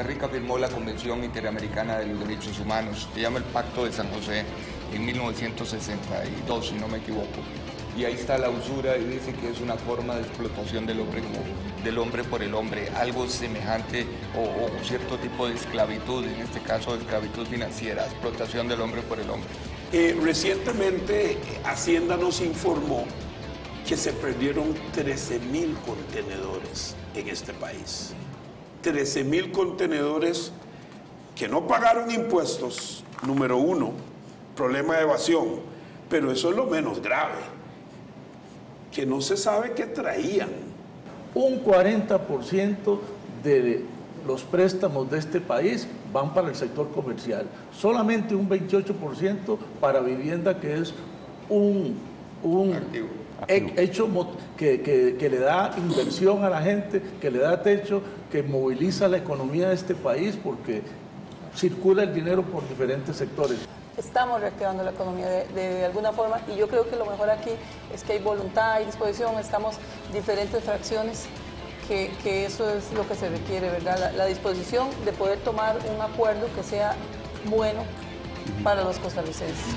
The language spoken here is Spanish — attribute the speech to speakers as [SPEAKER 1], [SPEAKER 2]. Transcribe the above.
[SPEAKER 1] Costa Rica firmó la Convención Interamericana de los Derechos Humanos, se llama el Pacto de San José en 1962, si no me equivoco. Y ahí está la usura y dice que es una forma de explotación del hombre, por el hombre, algo semejante o, cierto tipo de esclavitud, en este caso esclavitud financiera, explotación del hombre por el hombre.
[SPEAKER 2] Eh, recientemente Hacienda nos informó que se perdieron 13 mil contenedores en este país. 13 mil contenedores que no pagaron impuestos, número uno, problema de evasión, pero eso es lo menos grave, que no se sabe qué traían.
[SPEAKER 3] Un 40% de los préstamos de este país van para el sector comercial, solamente un 28% para vivienda que es un, un hecho que, que, le da inversión a la gente, que le da techo, que moviliza la economía de este país porque circula el dinero por diferentes sectores.
[SPEAKER 4] Estamos reactivando la economía de, alguna forma y yo creo que lo mejor aquí es que hay voluntad, y disposición, estamos diferentes fracciones que, que, eso es lo que se requiere, ¿verdad? la, disposición de poder tomar un acuerdo que sea bueno para los costarricenses.